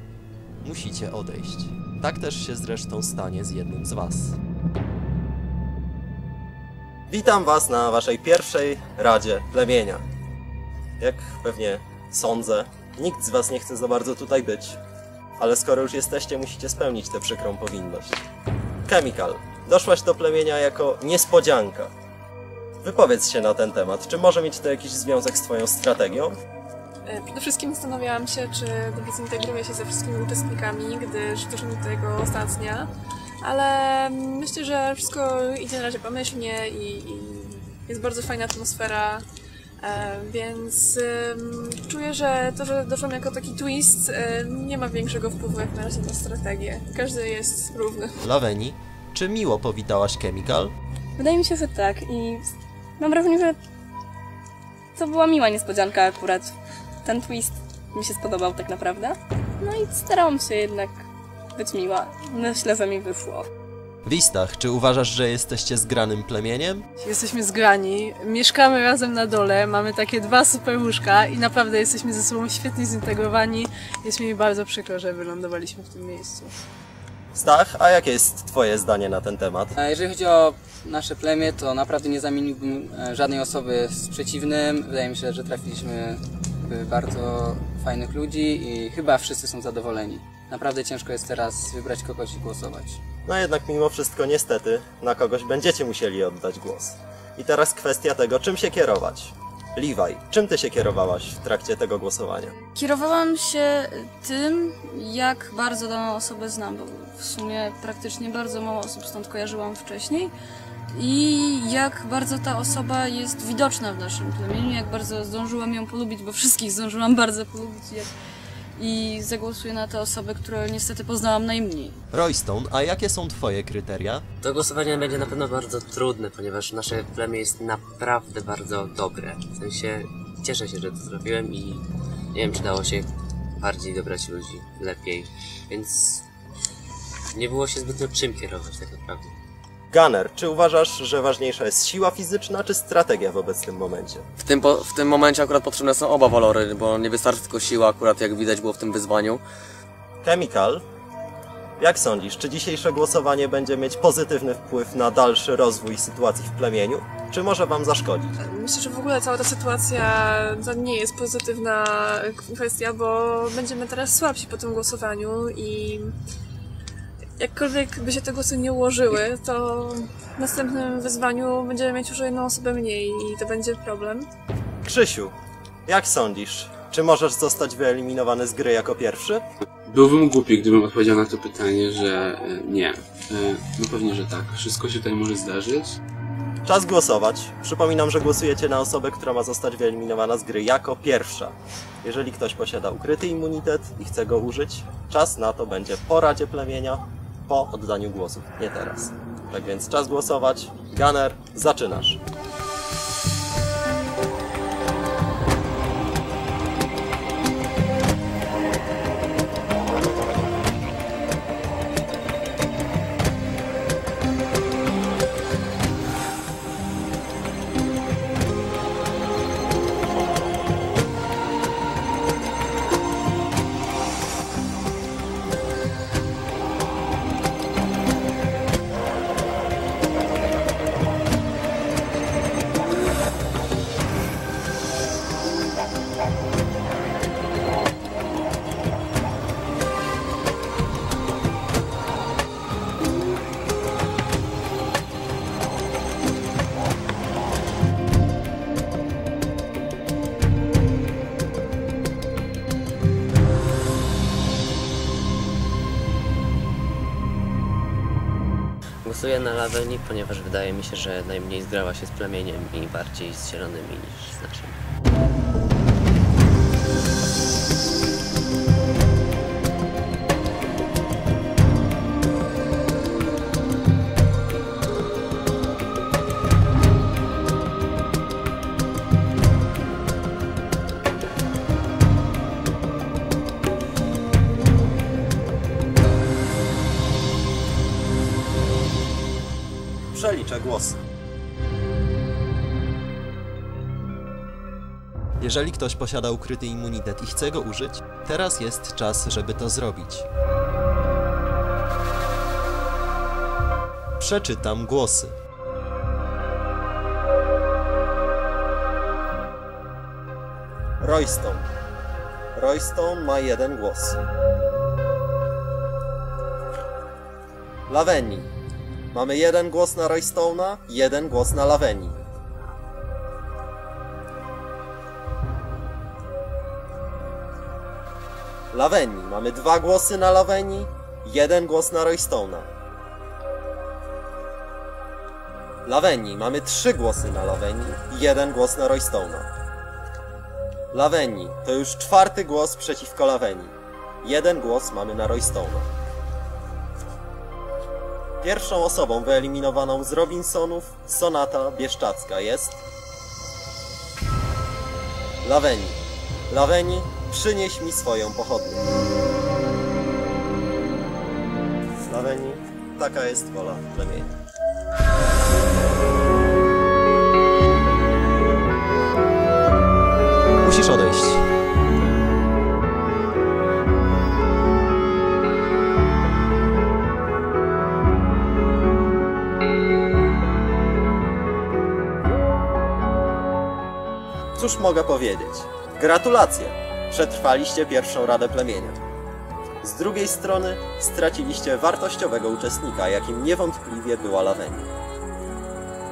musicie odejść. Tak też się zresztą stanie z jednym z was. Witam was na waszej pierwszej Radzie Plemienia. Jak pewnie sądzę, nikt z was nie chce za bardzo tutaj być, ale skoro już jesteście, musicie spełnić tę przykrą powinność. Chemical, doszłaś do plemienia jako niespodzianka. Wypowiedz się na ten temat. Czy może mieć to jakiś związek z twoją strategią? E, Przede wszystkim zastanawiałam się, czy dobrze zintegruję się ze wszystkimi uczestnikami, gdyż doszło mi tego ostatnia. Ale myślę, że wszystko idzie na razie pomyślnie i, i jest bardzo fajna atmosfera. E, więc czuję, że to, że doszłam jako taki twist, e, nie ma większego wpływu jak na razie na strategię. Każdy jest równy. Laweni, czy miło powitałaś Chemical? Wydaje mi się, że tak i mam wrażenie, że to była miła niespodzianka akurat. Ten twist mi się spodobał tak naprawdę. No i starałam się jednak być miła. Myślę, że mi wyszło. Wistach, czy uważasz, że jesteście zgranym plemieniem? Jesteśmy zgrani, mieszkamy razem na dole, mamy takie dwa super łóżka i naprawdę jesteśmy ze sobą świetnie zintegrowani. Jest mi bardzo przykro, że wylądowaliśmy w tym miejscu. Stach, a jakie jest twoje zdanie na ten temat? A jeżeli chodzi o nasze plemię, to naprawdę nie zamieniłbym e, żadnej osoby z przeciwnym. Wydaje mi się, że trafiliśmy w bardzo fajnych ludzi i chyba wszyscy są zadowoleni. Naprawdę ciężko jest teraz wybrać kogoś i głosować. No jednak mimo wszystko niestety na kogoś będziecie musieli oddać głos. I teraz kwestia tego, czym się kierować. Liwaj, czym ty się kierowałaś w trakcie tego głosowania? Kierowałam się tym, jak bardzo daną osobę znam, bo w sumie praktycznie bardzo mało osób stąd kojarzyłam wcześniej. I jak bardzo ta osoba jest widoczna w naszym plemieniu, jak bardzo zdążyłam ją polubić, bo wszystkich zdążyłam bardzo polubić. Jak... I zagłosuję na tę osobę, którą niestety poznałam najmniej. Roystone, a jakie są twoje kryteria? To głosowanie będzie na pewno bardzo trudne, ponieważ nasze plemię jest naprawdę bardzo dobre. W sensie cieszę się, że to zrobiłem i nie wiem, czy dało się bardziej dobrać ludzi, lepiej, więc nie było się zbytnio czym kierować tak naprawdę. Gunner, czy uważasz, że ważniejsza jest siła fizyczna czy strategia w obecnym momencie? W tym, po, w tym momencie akurat potrzebne są oba walory, bo nie wystarczy tylko siła, akurat jak widać było w tym wyzwaniu. Chemical, jak sądzisz, czy dzisiejsze głosowanie będzie mieć pozytywny wpływ na dalszy rozwój sytuacji w plemieniu, czy może wam zaszkodzić? Myślę, że w ogóle cała ta sytuacja to nie jest pozytywna kwestia, bo będziemy teraz słabsi po tym głosowaniu i jakkolwiek by się te głosy nie ułożyły, to w następnym wyzwaniu będziemy mieć już jedną osobę mniej i to będzie problem. Krzysiu, jak sądzisz, czy możesz zostać wyeliminowany z gry jako pierwszy? Byłbym głupi, gdybym odpowiedział na to pytanie, że e, nie. E, No pewnie, że tak. Wszystko się tutaj może zdarzyć. Czas głosować. Przypominam, że głosujecie na osobę, która ma zostać wyeliminowana z gry jako pierwsza. Jeżeli ktoś posiada ukryty immunitet i chce go użyć, czas na to będzie po Radzie Plemienia, po oddaniu głosów, nie teraz. Tak więc czas głosować. Gunner, zaczynasz. Laweni, ponieważ wydaje mi się, że najmniej zgrała się z plemieniem i bardziej z zielonymi niż z Jeżeli ktoś posiada ukryty immunitet i chce go użyć, teraz jest czas, żeby to zrobić. Przeczytam głosy. Royston. Royston ma jeden głos. Laweni. Mamy jeden głos na Roystona, jeden głos na Laweni. Laweni. Mamy dwa głosy na Laweni, jeden głos na Roystona. Laweni. Mamy trzy głosy na Laweni, jeden głos na Roystona. Laweni. To już czwarty głos przeciwko Laweni. Jeden głos mamy na Roystona. Pierwszą osobą wyeliminowaną z Robinsonów Sonata Bieszczacka jest... Laweni. Laweni, przynieś mi swoją pochodnię. Laweni, taka jest wola plemienia. Musisz odejść. Cóż mogę powiedzieć? Gratulacje! Przetrwaliście pierwszą Radę Plemienia. Z drugiej strony straciliście wartościowego uczestnika, jakim niewątpliwie była Laweni.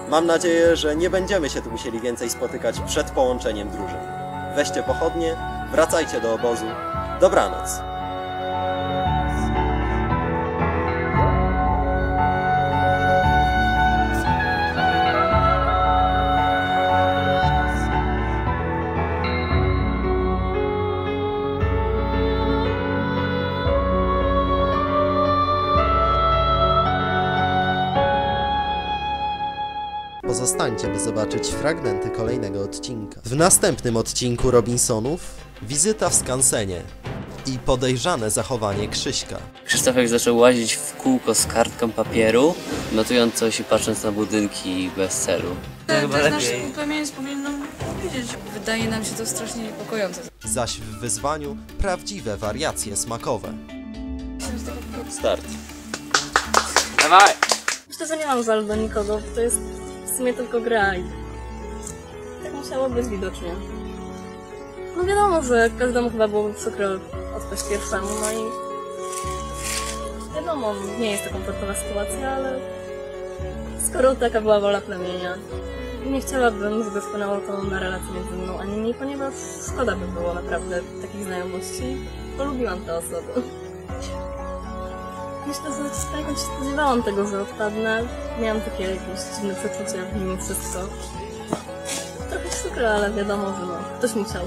Mam nadzieję, że nie będziemy się tu musieli więcej spotykać przed połączeniem drużyn. Weźcie pochodnie, wracajcie do obozu. Dobranoc! Zobaczyć fragmenty kolejnego odcinka. W następnym odcinku Robinsonów wizyta w skansenie i podejrzane zachowanie Krzyśka. Krzysztofek zaczął łazić w kółko z kartką papieru, notując coś i patrząc na budynki bez celu. To chyba jest nasz lepiej. plemieniec nam wiedzieć. Wydaje nam się to strasznie niepokojące. Zaś w wyzwaniu prawdziwe wariacje smakowe. Start. Dawaj! Szczerze nie mam żal do nikogo, to jest w sumie tylko gra i tak musiało być widocznie. No wiadomo, że każdemu chyba byłoby przykro odpaść pierwszemu, no i wiadomo, nie jest to komfortowa sytuacja, ale skoro taka była wola plemienia, nie chciałabym, żeby wpłynęło to na relację między mną a nimi, ponieważ szkoda by było naprawdę takich znajomości. Polubiłam te osoby. Myślę, że się spodziewałam tego, że odpadnę. Miałam takie jakieś dziwne przeczucia mimo wszystko. Trochę przykro, ale wiadomo, że no, ktoś musiał.